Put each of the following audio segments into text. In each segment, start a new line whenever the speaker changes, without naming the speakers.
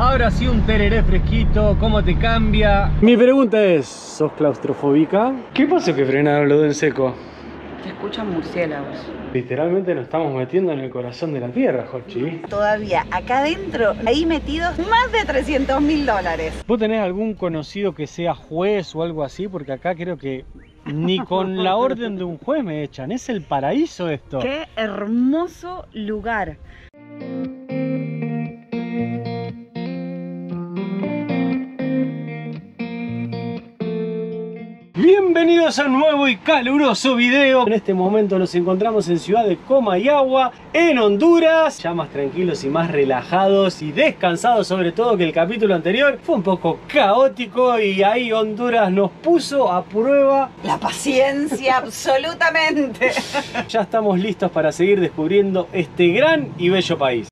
Ahora sí un tereré fresquito, ¿cómo te cambia? Mi pregunta es, ¿sos claustrofóbica? ¿Qué pasó que frenaron los en seco?
Se escuchan murciélagos.
Literalmente nos estamos metiendo en el corazón de la tierra, Jorchi.
Todavía acá adentro, ahí metidos más de 300 mil dólares.
¿Vos tenés algún conocido que sea juez o algo así? Porque acá creo que ni con la orden de un juez me echan. Es el paraíso esto.
Qué hermoso lugar.
Bienvenidos a un nuevo y caluroso video. En este momento nos encontramos en Ciudad de Comayagua, en Honduras. Ya más tranquilos y más relajados y descansados sobre todo que el capítulo anterior. Fue un poco caótico y ahí Honduras nos puso a prueba.
La paciencia, absolutamente.
Ya estamos listos para seguir descubriendo este gran y bello país.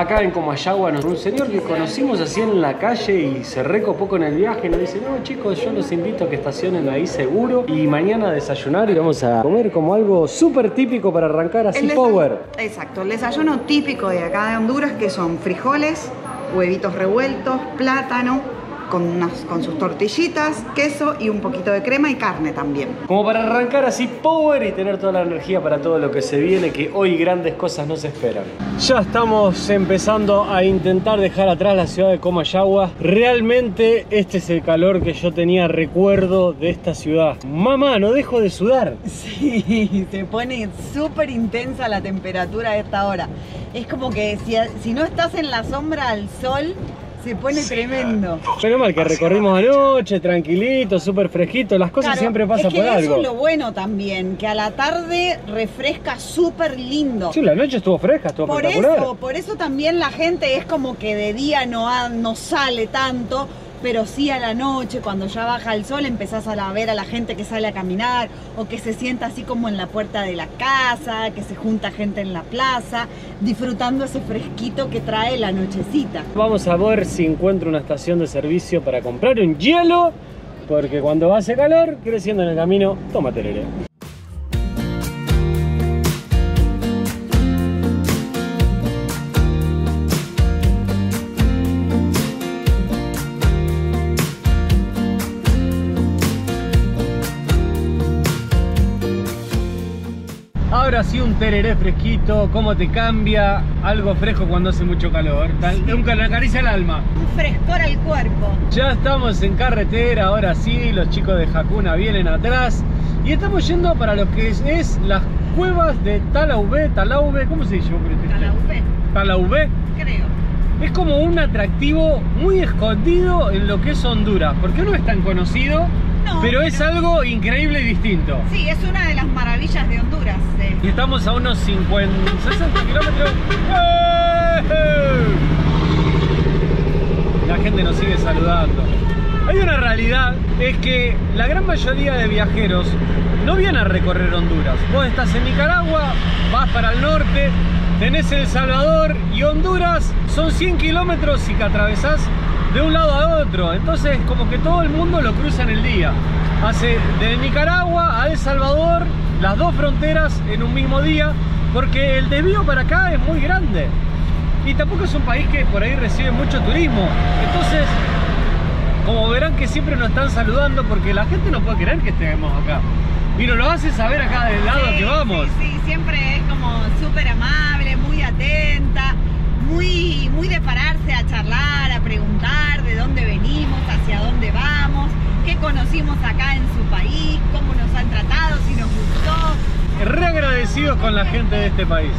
Acá en Comayagua, un señor que conocimos así en la calle y se recopó con el viaje, nos dice, no chicos, yo los invito a que estacionen ahí seguro y mañana a desayunar y vamos a comer como algo súper típico para arrancar así power.
Exacto, el desayuno típico de acá de Honduras que son frijoles, huevitos revueltos, plátano, con, con sus tortillitas, queso y un poquito de crema y carne también.
Como para arrancar así power y tener toda la energía para todo lo que se viene, que hoy grandes cosas nos esperan. Ya estamos empezando a intentar dejar atrás la ciudad de Comayagua. Realmente este es el calor que yo tenía recuerdo de esta ciudad. Mamá, no dejo de sudar.
Sí, se pone súper intensa la temperatura a esta hora. Es como que si, si no estás en la sombra al sol, se pone tremendo.
Pero mal que recorrimos anoche, tranquilito, súper fresquito, las cosas siempre pasan por algo.
Eso es lo bueno también, que a la tarde refresca súper lindo.
Sí, la noche estuvo fresca, estuvo
por Eso, por eso también la gente es como que de día no, no sale tanto, pero sí a la noche, cuando ya baja el sol, empezás a ver a la gente que sale a caminar o que se sienta así como en la puerta de la casa, que se junta gente en la plaza, disfrutando ese fresquito que trae la nochecita.
Vamos a ver si encuentro una estación de servicio para comprar un hielo, porque cuando hace calor, creciendo en el camino, toma tereré. Ahora sí un tereré fresquito, cómo te cambia, algo fresco cuando hace mucho calor, nunca le acaricia el alma.
Un frescor al cuerpo.
Ya estamos en carretera, ahora sí, los chicos de Hakuna vienen atrás y estamos yendo para lo que es, las cuevas de Talaubé, Talaube, ¿cómo se dice?
Talaubé.
Talaubé.
Creo.
Es como un atractivo muy escondido en lo que es Honduras, porque no es tan conocido pero es algo increíble y distinto.
Sí, es una de las maravillas de Honduras.
Y estamos a unos 50, 60 kilómetros. La gente nos sigue saludando. Hay una realidad, es que la gran mayoría de viajeros no vienen a recorrer Honduras. Vos estás en Nicaragua, vas para el norte, tenés El Salvador y Honduras son 100 kilómetros y que atravesás de un lado a otro. Entonces como que todo el mundo lo cruza en el día. Hace de Nicaragua a El Salvador las dos fronteras en un mismo día porque el desvío para acá es muy grande. Y tampoco es un país que por ahí recibe mucho turismo. Entonces, como verán que siempre nos están saludando porque la gente no puede creer que estemos acá. Y nos lo hace saber acá del lado que vamos.
Sí, sí, siempre es como súper amable, muy atenta muy, muy de pararse a charlar, a preguntar de dónde venimos, hacia dónde vamos, conocimos acá en su país, cómo nos han tratado, si nos gustó.
Re agradecidos con la gente de este país.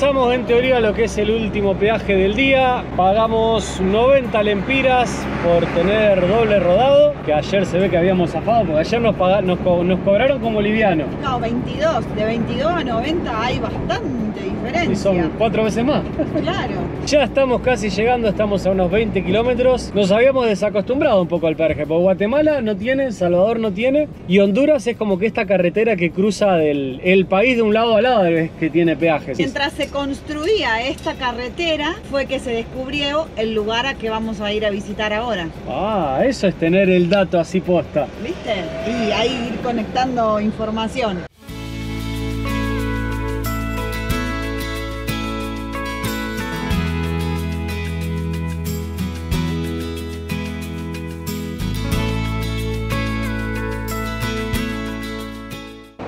Pasamos en teoría lo que es el último peaje del día. Pagamos 90 lempiras por tener doble rodado, que ayer se ve que habíamos zafado, porque ayer nos, paga- nos, co- nos cobraron como liviano.
No, 22. De 22 a 90 hay bastante diferencia.
Y son cuatro veces más.
Claro.
Ya estamos casi llegando, estamos a unos 20 kilómetros. Nos habíamos desacostumbrado un poco al peaje, porque Guatemala no tiene, Salvador no tiene, y Honduras es como que esta carretera que cruza del el país de un lado a lado es que tiene peajes.
Mientras se construía esta carretera, fue que se descubrió el lugar a que vamos a ir a visitar ahora.
Ah, eso es tener el dato así posta.
¿Viste? Y ahí ir conectando información.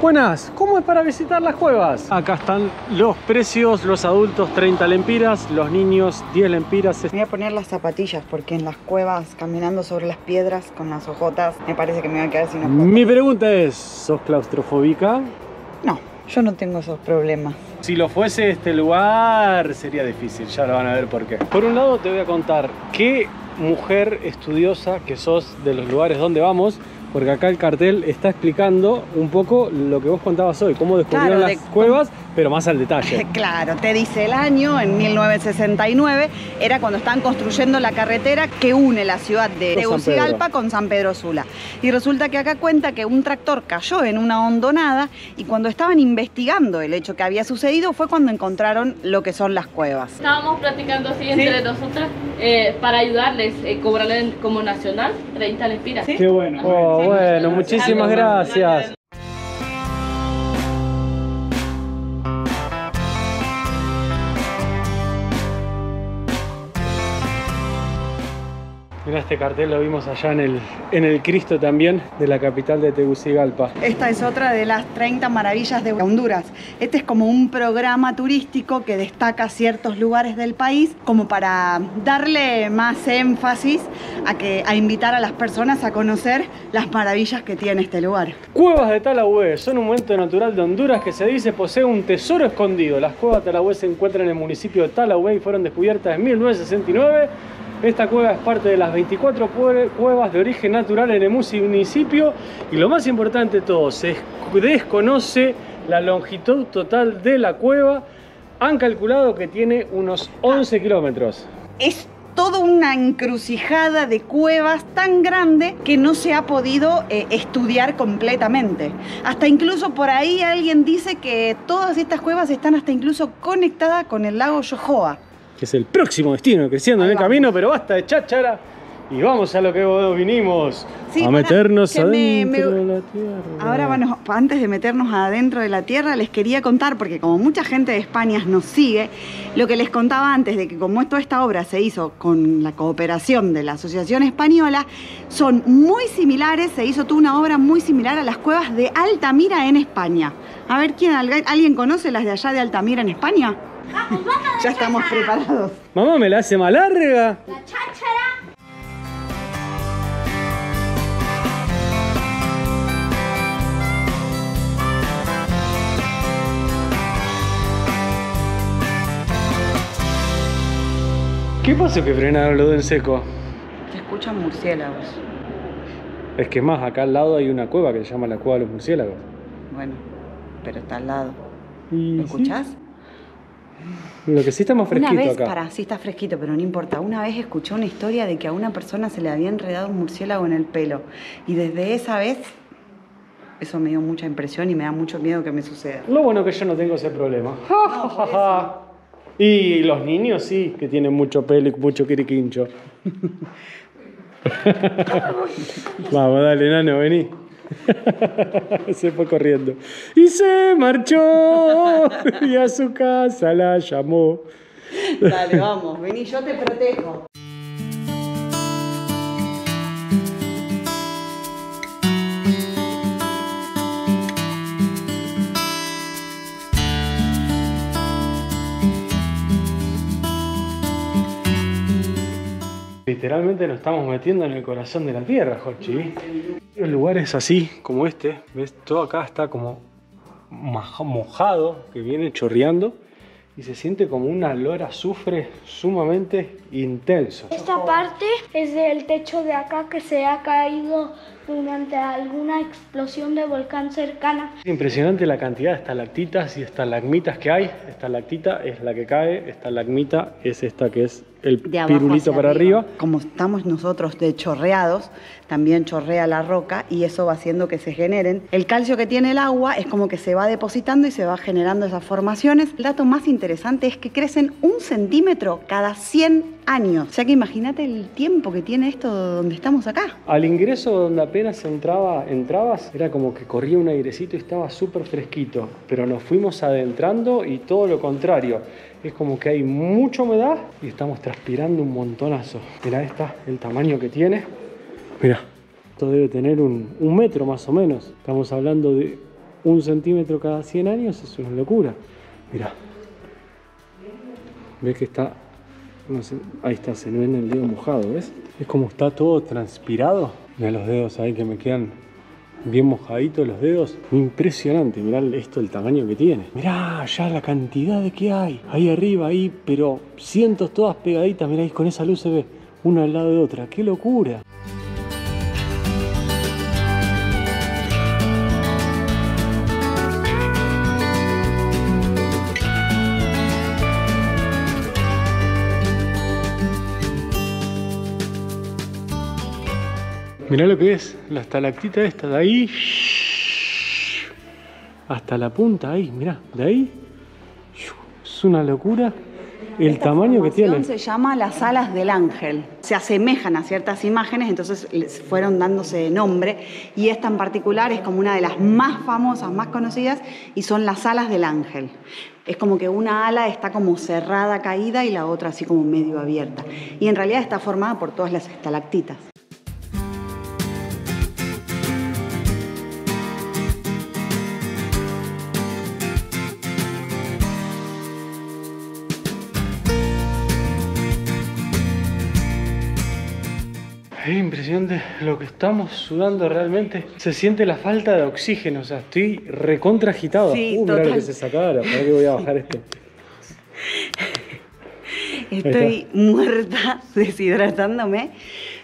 Buenas, ¿cómo es para visitar las cuevas? Acá están los precios, los adultos 30 lempiras, los niños 10 lempiras.
Me voy a poner las zapatillas porque en las cuevas, caminando sobre las piedras con las ojotas, me parece que me voy a quedar sin ojotas.
Mi pregunta es, ¿sos claustrofóbica?
No, yo no tengo esos problemas.
Si lo fuese este lugar sería difícil, ya lo van a ver por qué. Por un lado te voy a contar qué mujer estudiosa que sos de los lugares donde vamos, porque acá el cartel está explicando un poco lo que vos contabas hoy, cómo descubrieron
Claro,
las
de-
cuevas, pero más al detalle.
Claro, te dice el año, en 1969, era cuando estaban construyendo la carretera que une la ciudad de Tegucigalpa con San Pedro Sula. Y resulta que acá cuenta que un tractor cayó en una hondonada y cuando estaban investigando el hecho que había sucedido fue cuando encontraron lo que son las cuevas.
Estábamos platicando así entre nosotras eh, para ayudarles, eh, cobrarle como nacional 30 lempiras.
Qué bueno. Oh, bueno, muchísimas gracias. Mira este cartel, lo vimos allá en el, en el Cristo también, de la capital de Tegucigalpa.
Esta es otra de las 30 maravillas de Honduras. Este es como un programa turístico que destaca ciertos lugares del país como para darle más énfasis a, que, a invitar a las personas a conocer las maravillas que tiene este lugar.
Cuevas de Talahue son un momento natural de Honduras que se dice posee un tesoro escondido. Las cuevas de Talahue se encuentran en el municipio de Talahue y fueron descubiertas en 1969. Esta cueva es parte de las 24 pue- cuevas de origen natural en el municipio y lo más importante de todo, se desconoce la longitud total de la cueva. Han calculado que tiene unos 11 kilómetros.
Es toda una encrucijada de cuevas tan grande que no se ha podido eh, estudiar completamente. Hasta incluso por ahí alguien dice que todas estas cuevas están hasta incluso conectadas con el lago Yohoa.
Que es el próximo destino, creciendo en el
vamos.
camino, pero basta de cháchara y vamos a lo que vinimos,
Sí,
a
pará,
meternos
que me-
adentro
me-
de la tierra.
Ahora, bueno, antes de meternos adentro de la tierra, les quería contar, porque como mucha gente de España nos sigue, lo que les contaba antes de que como toda esta obra se hizo con la cooperación de la Asociación Española, son muy similares, se hizo toda una obra muy similar a las cuevas de Altamira en España. A ver, ¿quién, alg- ¿alguien conoce las de allá de Altamira en España? Ya estamos preparados.
Mamá me la hace más larga. ¿Qué pasó que frenaron los en seco?
Se escuchan murciélagos.
Es que más, acá al lado hay una cueva que se llama la Cueva de los Murciélagos.
Bueno, pero está al lado.
Y
¿Lo
sí,
escuchás?
Lo que sí está más fresquito
Una vez,
acá.
para, sí está fresquito, pero no importa. Una vez escuché una historia de que a una persona se le había enredado un murciélago en el pelo. Y desde esa vez, eso me dio mucha impresión y me da mucho miedo que me suceda.
Lo bueno que yo no tengo ese problema. y los niños sí, que tienen mucho pelo y mucho quiriquincho. Vamos, dale, nano, vení. se fue corriendo. Y se marchó y a su casa la llamó.
Dale, vamos, vení, yo te protejo.
Literalmente nos estamos metiendo en el corazón de la tierra, Jorchi. Los lugares así como este, ves, todo acá está como mojado, que viene chorreando. y se siente como un olor azufre sumamente intenso.
Esta parte es del techo de acá que se ha caído durante alguna explosión de volcán cercana.
Es impresionante la cantidad de estalactitas y estalagmitas que hay. Estalactita es la que cae, estalagmita es esta que es el pirulito para arriba.
Como estamos nosotros de chorreados, también chorrea la roca y eso va haciendo que se generen. El calcio que tiene el agua es como que se va depositando y se va generando esas formaciones. El dato más interesante es que crecen un centímetro cada 100 años. O sea que imagínate el tiempo que tiene esto donde estamos acá.
Al ingreso donde apenas entraba, entrabas, era como que corría un airecito y estaba súper fresquito, pero nos fuimos adentrando y todo lo contrario. Es como que hay mucha humedad y estamos transpirando un montonazo. Mira esta, el tamaño que tiene. Mira, esto debe tener un, metro más o menos. Estamos hablando de un centímetro cada 100 años, es una locura. Mira, ves que está no sé, ahí está, se ve en el dedo mojado, ¿ves? Es como está todo transpirado. Mira los dedos ahí que me quedan bien mojaditos los dedos. Impresionante, mirá esto el tamaño que tiene. Mirá ya la cantidad de que hay. Ahí arriba, ahí, pero cientos todas pegaditas. Mirá, ahí con esa luz se ve una al lado de otra. ¡Qué locura! Mirá lo que es, la estalactita esta de ahí hasta la punta ahí, mirá, de ahí es una locura el
Esta
tamaño que tiene.
Se llama las alas del ángel. Se asemejan a ciertas imágenes, entonces les fueron dándose nombre. Y esta en particular es como una de las más famosas, más conocidas, y son las alas del ángel. Es como que una ala está como cerrada, caída, y la otra así como medio abierta. Y en realidad está formada por todas las estalactitas.
Es impresionante lo que estamos sudando realmente. Se siente la falta de oxígeno, o sea, estoy recontra agitado.
Sí,
uh, mirá lo que se sacara, para que voy a bajar esto.
Estoy muerta, deshidratándome.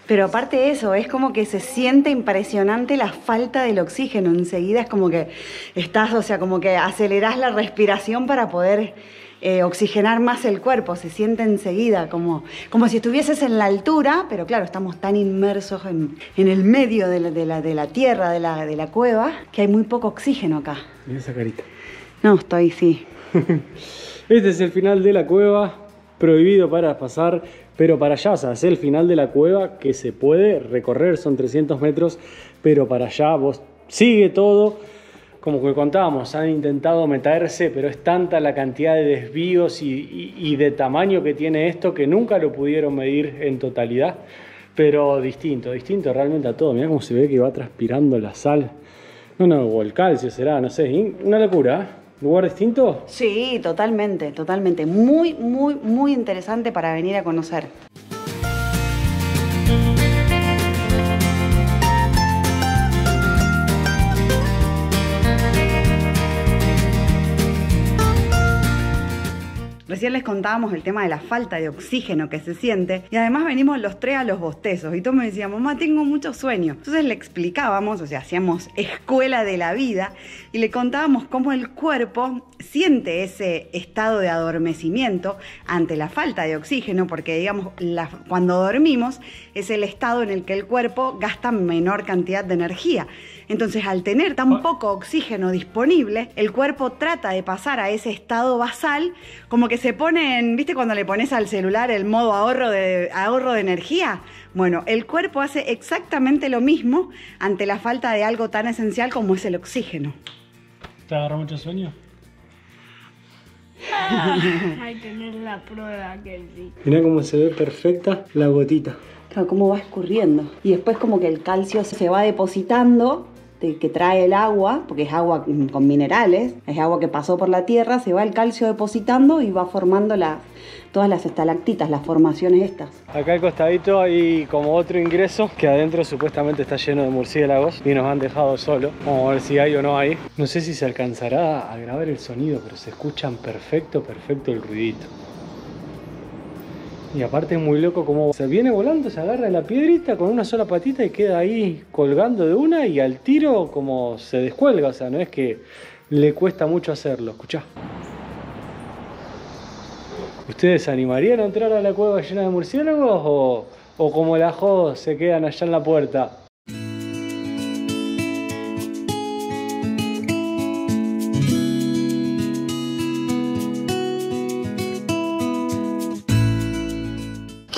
Pero aparte de eso, es como que se siente impresionante la falta del oxígeno. Enseguida es como que estás, o sea, como que acelerás la respiración para poder eh, oxigenar más el cuerpo. Se siente enseguida, como, como si estuvieses en la altura, pero claro, estamos tan inmersos en, en el medio de la, de la- de la tierra, de la, de la cueva, que hay muy poco oxígeno acá.
Mira esa carita.
No, estoy, sí.
Este es el final de la cueva, prohibido para pasar, pero para allá, o sea, es el final de la cueva que se puede recorrer, son 300 metros, pero para allá vos sigue todo. Como que contábamos, han intentado meterse, pero es tanta la cantidad de desvíos y, de tamaño que tiene esto que nunca lo pudieron medir en totalidad. Pero distinto, distinto realmente a todo. Mirá cómo se ve que va transpirando la sal. No, no, o el calcio será, no sé. Una locura, ¿eh? ¿Lugar distinto?
Sí, totalmente, totalmente. Muy, muy, muy interesante para venir a conocer. Recién les contábamos el tema de la falta de oxígeno que se siente y además venimos los tres a los bostezos y tú me decías, mamá, tengo mucho sueño. Entonces le explicábamos, o sea, hacíamos escuela de la vida y le contábamos cómo el cuerpo siente ese estado de adormecimiento ante la falta de oxígeno, porque digamos, la- cuando dormimos es el estado en el que el cuerpo gasta menor cantidad de energía. Entonces, al tener tan poco oxígeno disponible, el cuerpo trata de pasar a ese estado basal, como que se pone en, ¿viste cuando le pones al celular el modo ahorro de, ahorro de energía? Bueno, el cuerpo hace exactamente lo mismo ante la falta de algo tan esencial como es el oxígeno.
¿Te agarró mucho sueño?
Hay que tener la prueba que sí.
Mirá cómo se ve perfecta la gotita.
Claro, cómo va escurriendo. Y después como que el calcio se va depositando de- que trae el agua, porque es agua con minerales, es agua que pasó por la tierra, se va el calcio depositando y va formando las, todas las estalactitas, las formaciones estas.
Acá al costadito hay como otro ingreso que adentro supuestamente está lleno de murciélagos y nos han dejado solo. Vamos a ver si hay o no hay. No sé si se alcanzará a grabar el sonido, pero se escuchan perfecto, perfecto el ruidito. Y aparte es muy loco como se viene volando, se agarra la piedrita con una sola patita y queda ahí colgando de una y al tiro como se descuelga. O sea, no es que le cuesta mucho hacerlo. Escuchá. ¿Ustedes animarían a entrar a la cueva llena de murciélagos o, o como la se quedan allá en la puerta?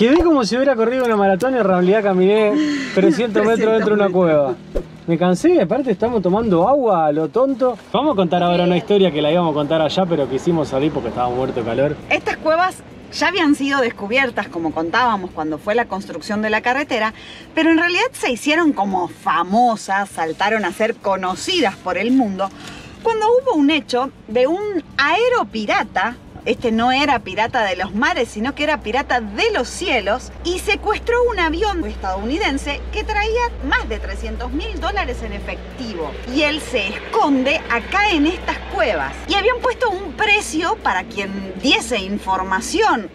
Quedé como si hubiera corrido una maratón y en realidad caminé 300 metros dentro de una cueva. Me cansé, aparte estamos tomando agua a lo tonto. Vamos a contar ahora una historia que la íbamos a contar allá, pero quisimos salir porque estaba muerto de calor.
Estas cuevas ya habían sido descubiertas, como contábamos, cuando fue la construcción de la carretera, pero en realidad se hicieron como famosas, saltaron a ser conocidas por el mundo, cuando hubo un hecho de un aeropirata. Este no era pirata de los mares, sino que era pirata de los cielos y secuestró un avión estadounidense que traía más de 300 mil dólares en efectivo. Y él se esconde acá en estas cuevas. Y habían puesto un precio para quien diese información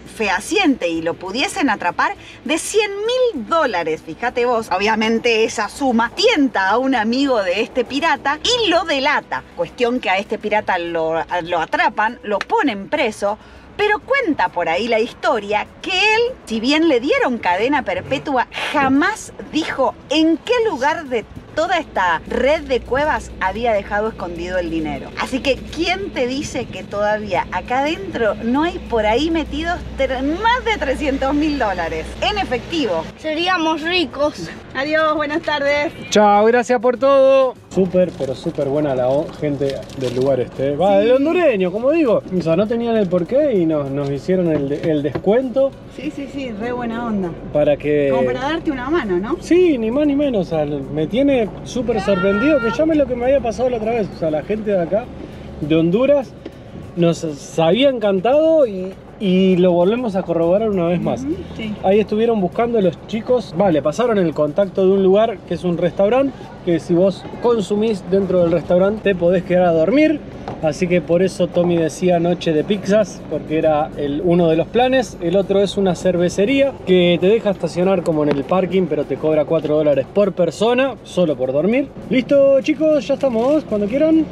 y lo pudiesen atrapar de 100 mil dólares. Fíjate vos, obviamente esa suma tienta a un amigo de este pirata y lo delata. Cuestión que a este pirata lo, lo atrapan, lo ponen preso pero cuenta por ahí la historia que él, si bien le dieron cadena perpetua, jamás dijo en qué lugar de toda esta red de cuevas había dejado escondido el dinero. Así que, ¿quién te dice que todavía acá adentro no hay por ahí metidos más de 300 mil dólares en efectivo?
Seríamos ricos.
Adiós, buenas tardes.
Chao, gracias por todo. Súper, pero súper buena la gente del lugar este. Va, del hondureño, como digo. O sea, no tenían el porqué y nos, nos hicieron el, el descuento
Sí, sí, sí, re buena onda.
para que...
Como para darte una mano, ¿no?
Sí, ni más ni menos. O sea, me tiene súper sorprendido que llame lo que me había pasado la otra vez. O sea, la gente de acá, de Honduras, nos había encantado y, y lo volvemos a corroborar una vez más.
Sí.
Ahí estuvieron buscando los chicos, vale, pasaron el contacto de un lugar que es un restaurante, que si vos consumís dentro del restaurante te podés quedar a dormir. Así que por eso Tommy decía noche de pizzas, porque era el, uno de los planes. El otro es una cervecería que te deja estacionar como en el parking, pero te cobra 4 dólares por persona, solo por dormir. Listo chicos, ya estamos, cuando quieran.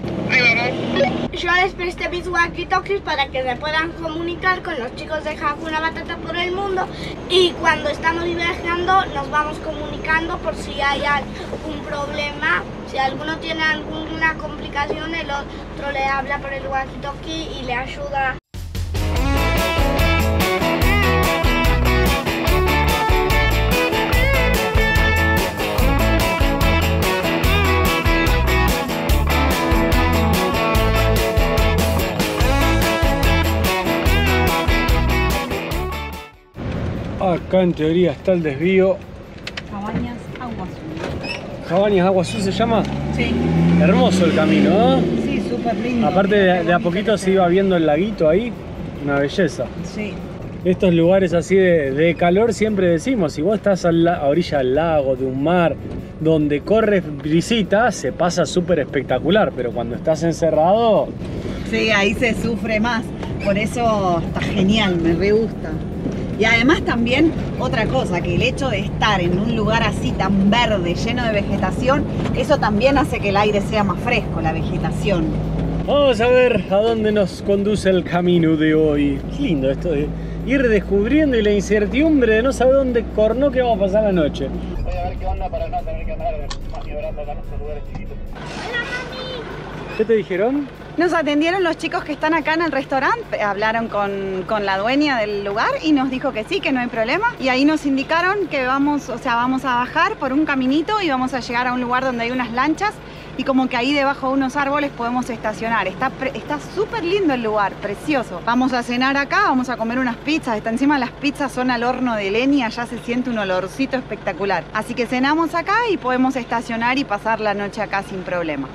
Yo les presté mis walkie-talkies para que se puedan comunicar con los chicos de Hakuna Matata por el mundo y cuando estamos viajando nos vamos comunicando por si hay algún problema, si alguno tiene alguna complicación el otro le habla por el walkie-talkie y le ayuda.
Acá en teoría está el desvío.
Cabañas, agua azul.
Cabañas Agua Azul se llama.
Sí,
Hermoso el camino, ¿no?
sí, súper lindo.
Aparte de, a poquito se iba viendo el laguito ahí, una belleza.
Sí.
Estos lugares así de, de calor siempre decimos, si vos estás la- a orilla del lago, de un mar, donde corre brisita, se pasa súper espectacular, pero cuando estás encerrado,
Sí, ahí se sufre más. Por eso está genial, me re gusta. Y además también otra cosa, que el hecho de estar en un lugar así tan verde, lleno de vegetación, eso también hace que el aire sea más fresco, la vegetación.
vamos a ver a dónde nos conduce el camino de hoy. Qué lindo esto de ir descubriendo y la incertidumbre de no saber dónde corno que vamos a pasar la noche.
Voy a ver qué onda para no tener que andar maniobrando acá en estos lugares chiquitos.
¿Qué te dijeron?
Nos atendieron los chicos que están acá en el restaurante, hablaron con, la dueña del lugar y nos dijo que sí, que no hay problema. Y ahí nos indicaron que vamos, o sea, vamos a bajar por un caminito y vamos a llegar a un lugar donde hay unas lanchas y como que ahí debajo de unos árboles podemos estacionar. Está súper lindo el lugar, precioso. Vamos a cenar acá, vamos a comer unas pizzas. Está encima las pizzas son al horno de leña, ya se siente un olorcito espectacular. Así que cenamos acá y podemos estacionar y pasar la noche acá sin problema.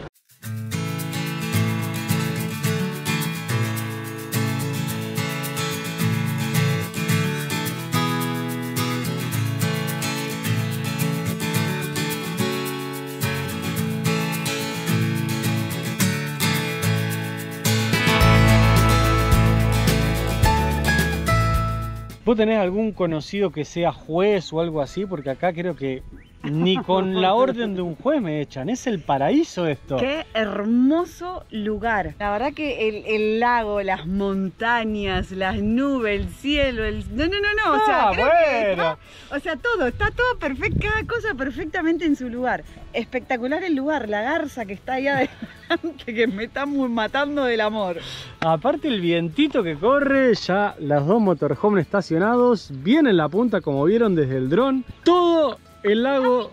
¿Vos tenés algún conocido que sea juez o algo así? Porque acá creo que ni con la orden de un juez me echan. Es el paraíso esto.
Qué hermoso lugar. La verdad que el, lago, las montañas, las nubes, el cielo, el... No, no, no, no. O sea,
ah, bueno.
o sea, todo, está todo perfecto, cada cosa perfectamente en su lugar. Espectacular el lugar, la garza que está ahí adelante, que me está matando del amor.
Aparte el vientito que corre, ya las dos motorhomes estacionados, bien en la punta como vieron desde el dron. Todo el lago...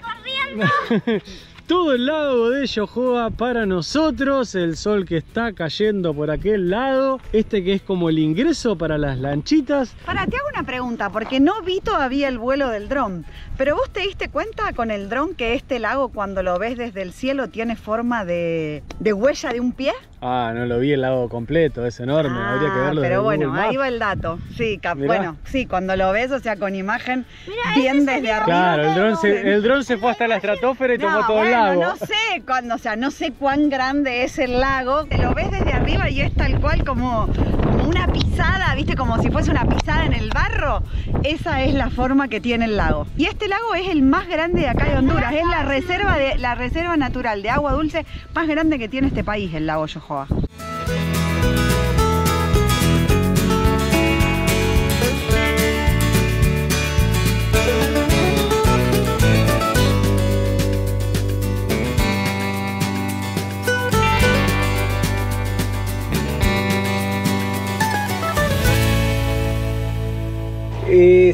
Todo el lago de Yohoa para nosotros, el sol que está cayendo por aquel lado, este que es como el ingreso para las lanchitas.
Para, te hago una pregunta, porque no vi todavía el vuelo del dron, pero vos te diste cuenta con el dron que este lago cuando lo ves desde el cielo tiene forma de, huella de un pie?
Ah, no lo vi el lago completo, es enorme, habría que verlo.
Pero bueno, ahí va el dato. Sí, bueno, sí, cuando lo ves, o sea, con imagen bien desde arriba.
Claro, el dron, se, el dron se fue hasta la estratosfera y tomó todo el
No sé cuándo, o sea, no sé cuán grande es el lago. Te lo ves desde arriba y es tal cual como, como una pisada, ¿viste? Como si fuese una pisada en el barro. Esa es la forma que tiene el lago. Y este lago es el más grande de acá de Honduras. Es la reserva, de, la reserva natural de agua dulce más grande que tiene este país, el lago Yohoa.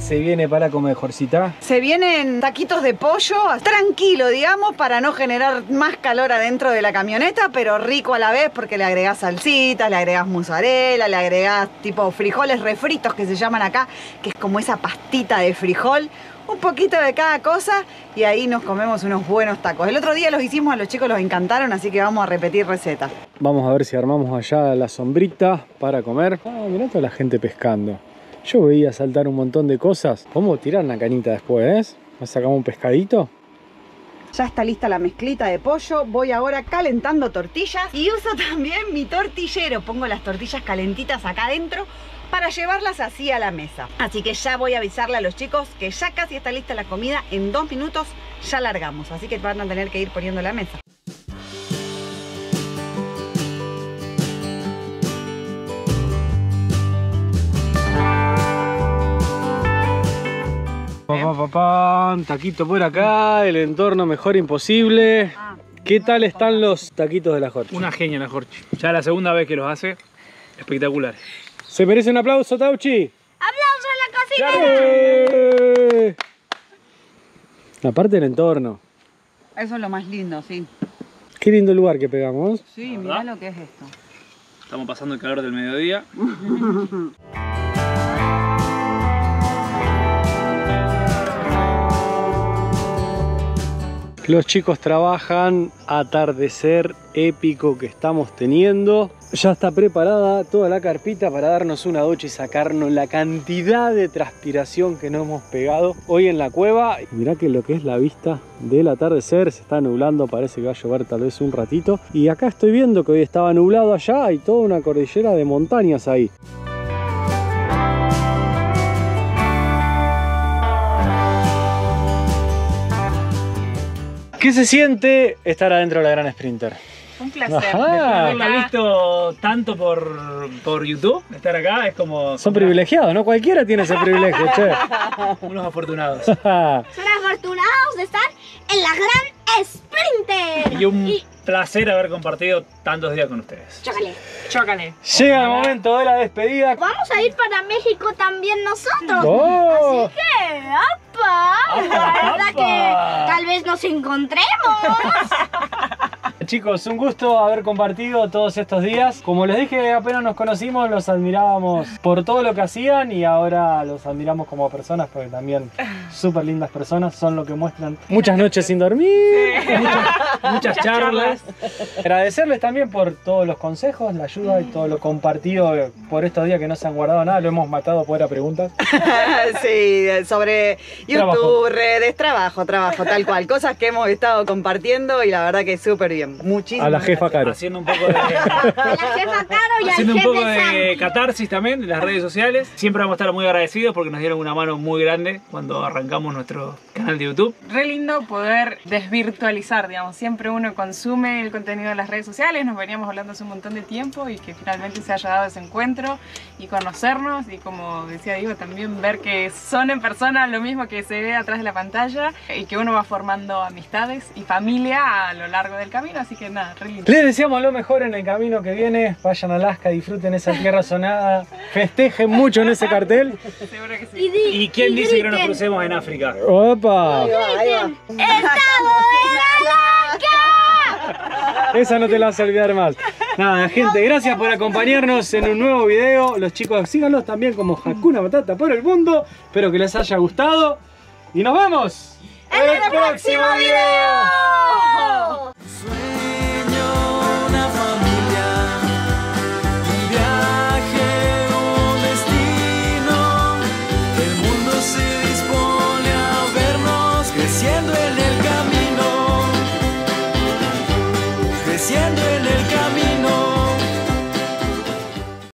Se viene para comer, Jorcita?
Se vienen taquitos de pollo, tranquilo, digamos, para no generar más calor adentro de la camioneta, pero rico a la vez porque le agregás salsitas, le agregás mozzarella, le agregás tipo frijoles refritos que se llaman acá, que es como esa pastita de frijol un poquito de cada cosa y ahí nos comemos unos buenos tacos. El otro día los hicimos, a los chicos los encantaron, así que vamos a repetir receta.
Vamos a ver si armamos allá la sombrita para comer. Ah, mirá toda la gente pescando. Yo veía saltar un montón de cosas. A tirar una canita después, ¿eh? Sacamos un pescadito.
Ya está lista la mezclita de pollo. Voy ahora calentando tortillas y uso también mi tortillero. Pongo las tortillas calentitas acá adentro para llevarlas así a la mesa. Así que ya voy a avisarle a los chicos que ya casi está lista la comida. En dos minutos ya largamos. Así que van a tener que ir poniendo la mesa.
Papá, taquito por acá, el entorno mejor imposible. Ah. ¿Qué tal están los taquitos de la Jorge?
Una genia la Jorge. Ya la segunda vez que los hace, espectacular.
¿Se merece un aplauso, Tauchi?
¡Aplauso a la
cocinera! Aparte del entorno.
Eso es lo más lindo, sí.
Qué lindo lugar que pegamos.
Sí, mira lo que es esto.
Estamos pasando el calor del mediodía.
Los chicos trabajan, atardecer épico que estamos teniendo. Ya está preparada toda la carpita para darnos una ducha y sacarnos la cantidad de transpiración que nos hemos pegado hoy en la cueva. Mirá que lo que es la vista del atardecer se está nublando, parece que va a llover tal vez un ratito. Y acá estoy viendo que hoy estaba nublado allá, hay toda una cordillera de montañas ahí. ¿Qué se siente estar adentro de la gran Sprinter?
Un placer.
Haberla visto tanto por, por YouTube, estar acá es como...
Son privilegiados, ¿no? Cualquiera tiene ese privilegio, che.
Unos afortunados.
Son afortunados de estar en la gran Sprinter.
Y un placer haber compartido tantos días con ustedes.
Chócale.
Chócale.
Llega el momento de la despedida.
Vamos a ir para México también nosotros.
¡Oh!
Así que, ¡apa! La verdad
¡Apa!
que tal vez nos encontremos.
Chicos, un gusto haber compartido todos estos días. Como les dije, apenas nos conocimos, los admirábamos por todo lo que hacían y ahora los admiramos como personas porque también súper lindas personas son lo que muestran muchas noches sin dormir.
Muchas charlas.
Agradecerles también por todos los consejos, la ayuda y todo lo compartido por estos días que no se han guardado nada. Lo hemos matado por a preguntas.
sí, sobre YouTube,
Trabajo.
redes, trabajo, trabajo, tal cual. Cosas que hemos estado compartiendo y la verdad que súper bien. Muchísimas
A la jefa Caro.
Haciendo un poco de,
A la jefa Caro y al
haciendo un poco de catarsis también en las redes sociales. Siempre vamos a estar muy agradecidos porque nos dieron una mano muy grande cuando arrancamos nuestro canal de YouTube.
Re lindo poder desvirtualizar, digamos. Siempre uno consume el contenido de las redes sociales, nos veníamos hablando hace un montón de tiempo y que finalmente se haya dado ese encuentro y conocernos y como decía Diego, también ver que son en persona lo mismo que se ve atrás de la pantalla y que uno va formando amistades y familia a lo largo del camino, así que nada, re lindo.
Les deseamos lo mejor en el camino que viene. Vayan a Alaska, disfruten esa tierra sonada, festejen mucho en ese cartel.
Seguro que sí.
Y, di-
¿Y quién dice que no nos
griten,
crucemos en África?
¡Opa!
¡Estado en Alaska!
Esa no te la vas a olvidar más. Nada, gente, gracias por acompañarnos en un nuevo video. Los chicos, síganlos también como Hakuna Matata por el mundo. Espero que les haya gustado. Y nos vemos
¡En el próximo video!